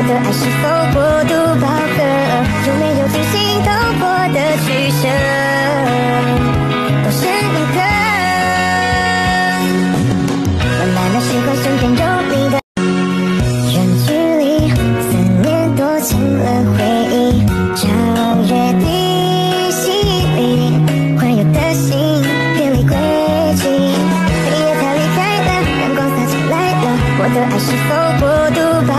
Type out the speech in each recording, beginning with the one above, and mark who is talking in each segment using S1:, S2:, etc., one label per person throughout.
S1: 我的爱是否过度饱和？有没有惊心动魄的取舍？都是一个。慢慢的习惯身边有你的远距离，思念多情了回忆，超越地心引力，环游的心偏离轨迹，黑夜它离开了，阳光洒进来了，我的爱是否过度饱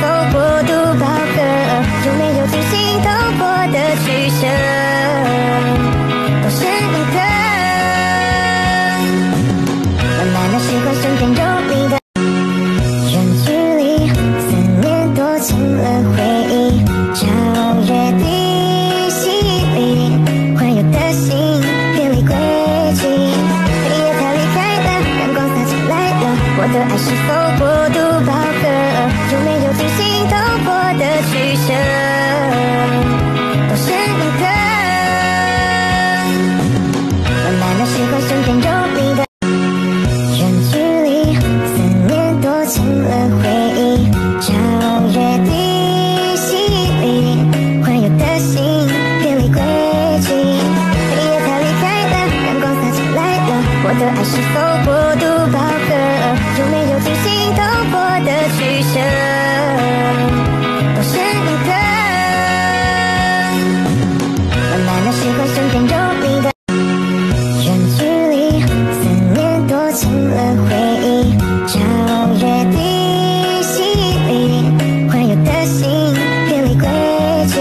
S1: 否过度饱和？有没有惊心动魄的取舍？都是一个。慢慢的习惯身边有你的。远距离，思念多情了回忆，超越地心引力，环游的心偏离轨迹，黑夜它离开了，阳光洒进来了，我的爱是否过度饱和爱是否过度饱和？有没有惊心动魄的取舍？都是一个。慢慢的习惯身边有你的。远距离，思念躲进了回忆，超越地心引力，环游的心偏离轨迹，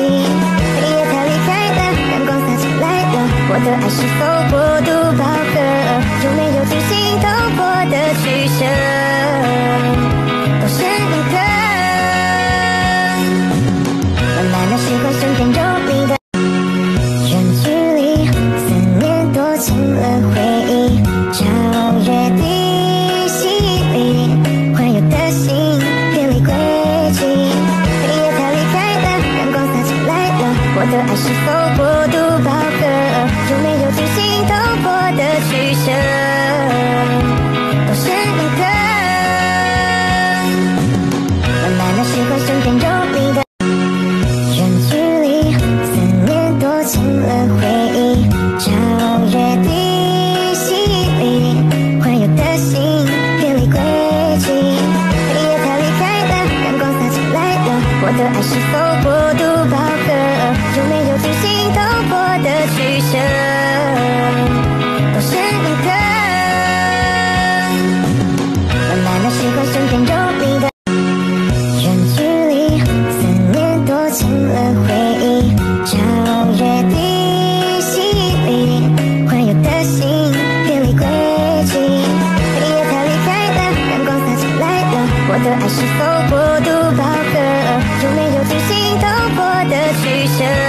S1: 黑夜它离开了，阳光洒进来了，我的爱是否过度饱和？有没有惊心动魄的取舍？都是一个。慢慢的习惯身边有你的。远距离，思念多情了回忆，超越地心引力，环游的心偏离轨迹，黑夜它离开了，阳光洒进来了，我的爱是否我的爱是否过度饱和？有没有惊心动魄的取舍？都是一个。慢慢的习惯身边有你的。远距离，思念多进了回忆，超越地心引力，环游的心偏离轨迹，黑夜它离开了，阳光洒进来了，我的爱是否过度饱的曲线。